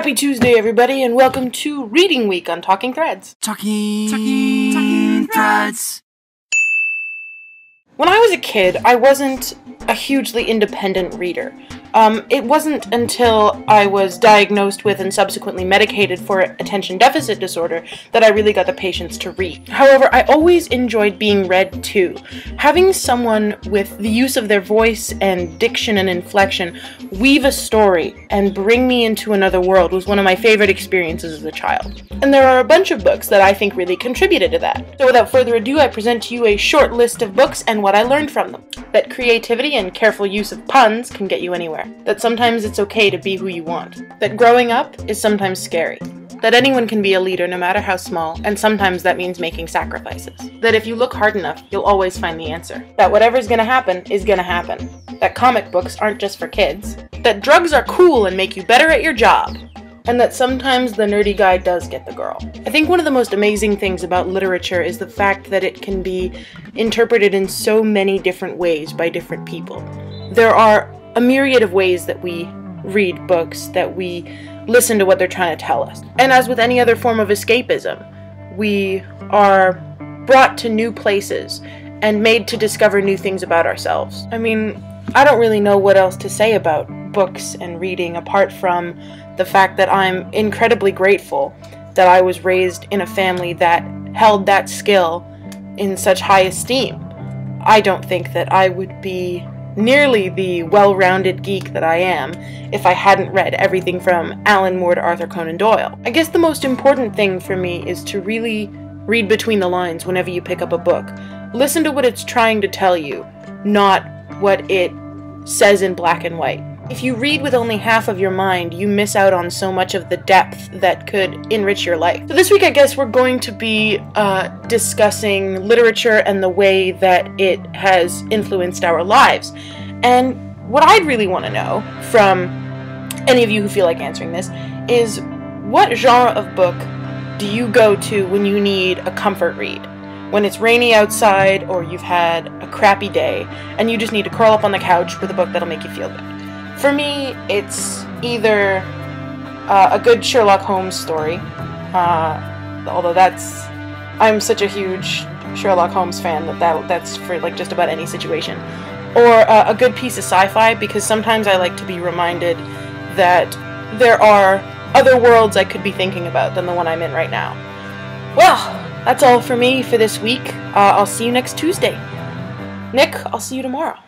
Happy Tuesday, everybody, and welcome to Reading Week on Talking Threads. Talking, talking, talking threads. When I was a kid, I wasn't a hugely independent reader. Um, it wasn't until I was diagnosed with and subsequently medicated for attention deficit disorder that I really got the patience to read. However, I always enjoyed being read too. Having someone with the use of their voice and diction and inflection weave a story and bring me into another world was one of my favorite experiences as a child. And there are a bunch of books that I think really contributed to that. So without further ado, I present to you a short list of books and what I learned from them. That creativity and careful use of puns can get you anywhere that sometimes it's okay to be who you want. That growing up is sometimes scary. That anyone can be a leader no matter how small, and sometimes that means making sacrifices. That if you look hard enough, you'll always find the answer. That whatever's gonna happen is gonna happen. That comic books aren't just for kids. That drugs are cool and make you better at your job and that sometimes the nerdy guy does get the girl. I think one of the most amazing things about literature is the fact that it can be interpreted in so many different ways by different people. There are a myriad of ways that we read books, that we listen to what they're trying to tell us. And as with any other form of escapism, we are brought to new places and made to discover new things about ourselves. I mean, I don't really know what else to say about books and reading apart from the fact that I'm incredibly grateful that I was raised in a family that held that skill in such high esteem. I don't think that I would be nearly the well rounded geek that I am if I hadn't read everything from Alan Moore to Arthur Conan Doyle. I guess the most important thing for me is to really read between the lines whenever you pick up a book. Listen to what it's trying to tell you, not what it says in black and white. If you read with only half of your mind, you miss out on so much of the depth that could enrich your life. So this week, I guess, we're going to be uh, discussing literature and the way that it has influenced our lives. And what I'd really want to know from any of you who feel like answering this is what genre of book do you go to when you need a comfort read? When it's rainy outside or you've had a crappy day and you just need to curl up on the couch with a book that'll make you feel good. For me, it's either uh, a good Sherlock Holmes story, uh, although that's I'm such a huge Sherlock Holmes fan that, that that's for like just about any situation, or uh, a good piece of sci-fi because sometimes I like to be reminded that there are other worlds I could be thinking about than the one I'm in right now. Well, that's all for me for this week. Uh, I'll see you next Tuesday. Nick, I'll see you tomorrow.